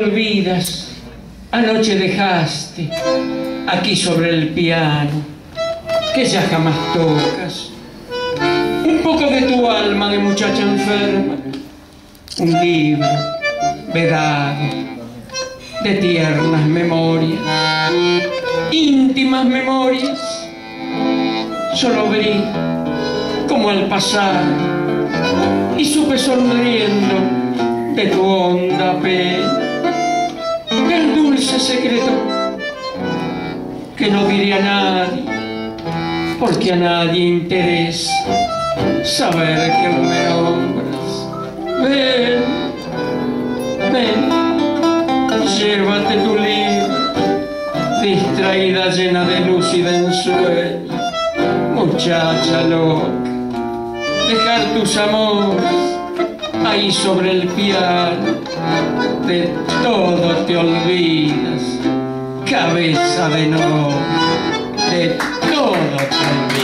olvidas, anoche dejaste aquí sobre el piano, que ya jamás tocas, un poco de tu alma de muchacha enferma, un libro vedado de tiernas memorias, íntimas memorias, solo vi como al pasar y supe sonriendo dulce secreto que no diré a nadie, porque a nadie interesa saber que me nombras. Ven, ven, llévate tu libro, distraída llena de luz y de ensueño, muchacha loca, dejar tus amores ahí sobre el piano, de todo te olvidas, cabeza de no, de todo te olvidas.